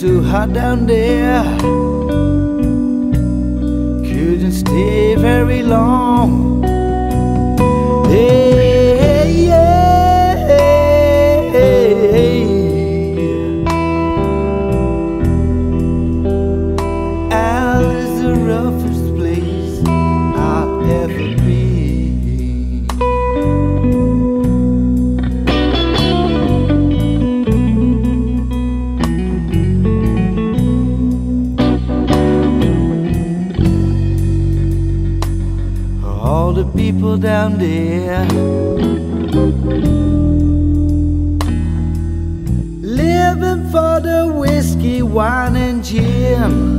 too hot down there. Couldn't stay very long. For the whiskey, wine, and gin.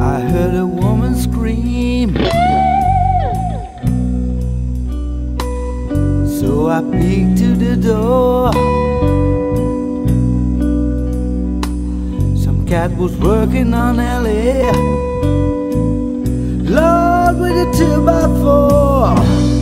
I heard a woman scream. So I peeked to the door. Cat was working on LA. Lord, with a two by four.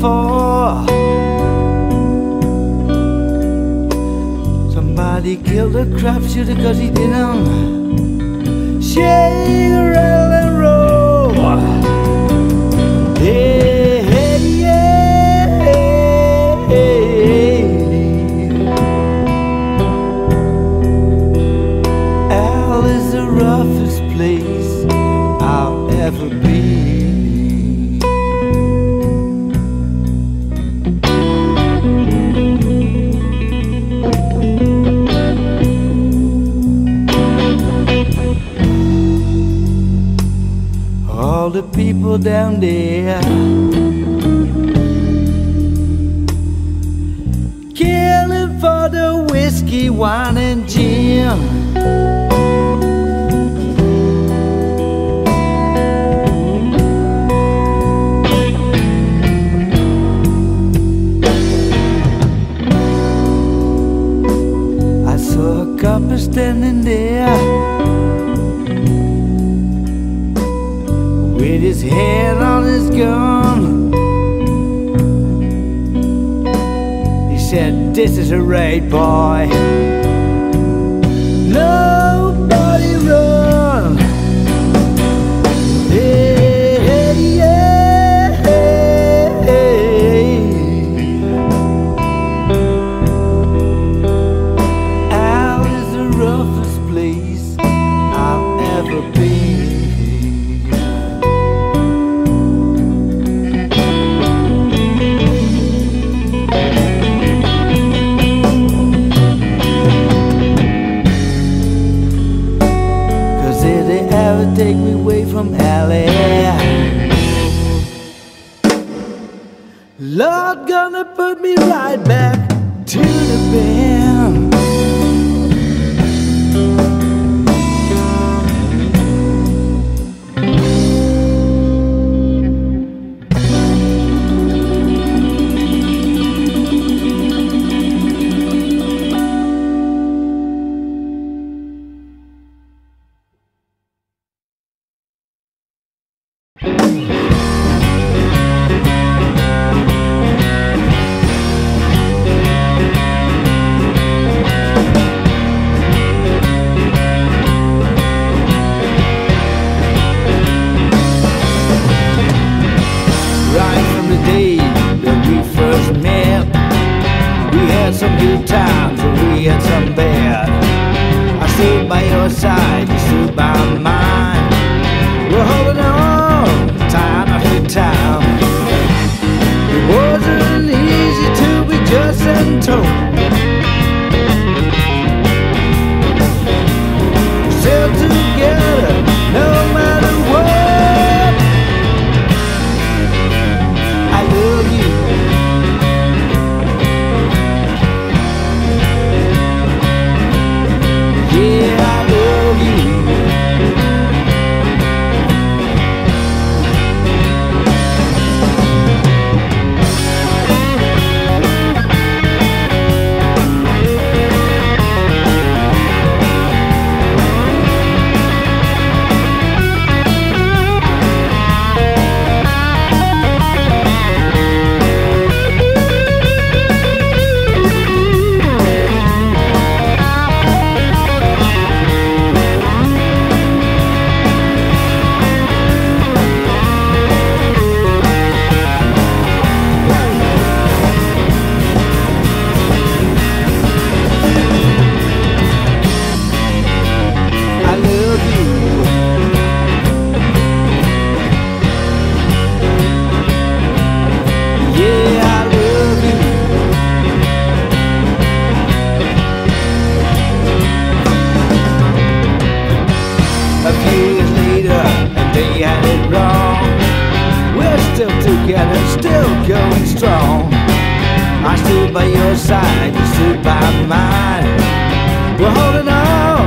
44. Somebody killed a crap shooter cause he didn't the people down there killing for the whiskey, wine, and gin. I saw a couple standing there with his hand on his gun. He said, This is a raid, boy. They had it wrong. We're still together, still going strong. I stood by your side, you stood by mine. We're holding on,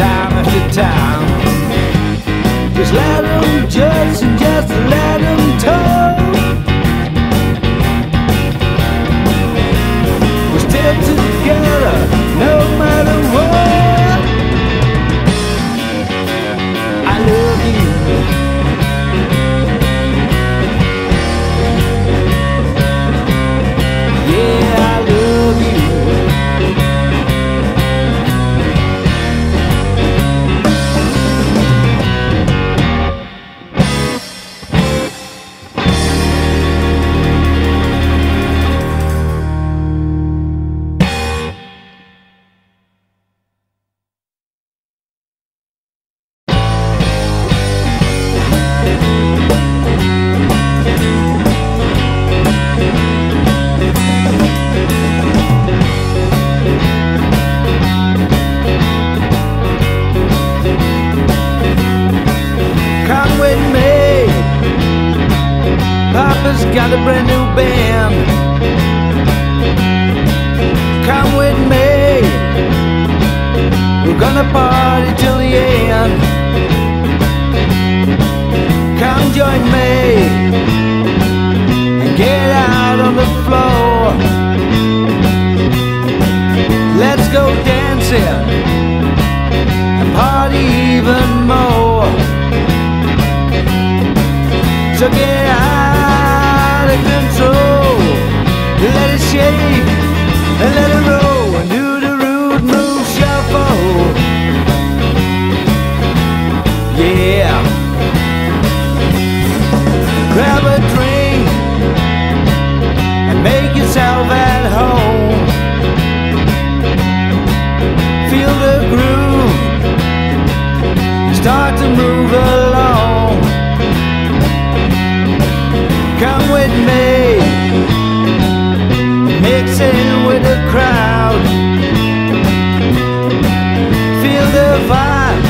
time after time. Just let them judge and just let them talk. We're still together, no matter what. Party till the end. Come join me and get out on the floor. Let's go dancing and party even more. So get out of control, let it shake and let it with me, mix in with the crowd. Feel the vibe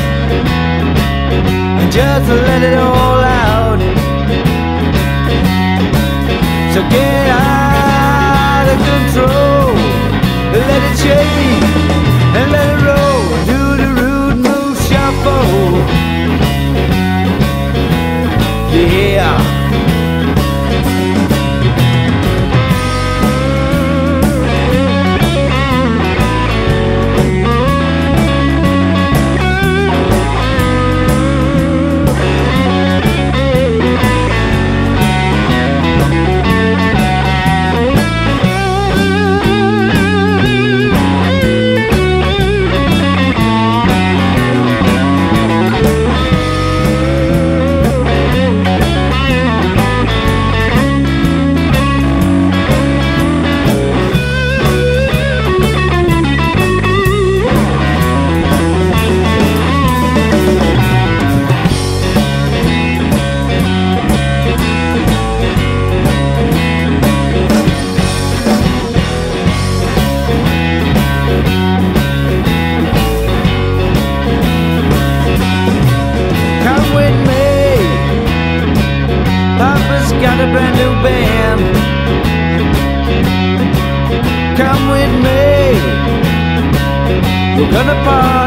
and just let it all out. So get out of control, let it shake gonna party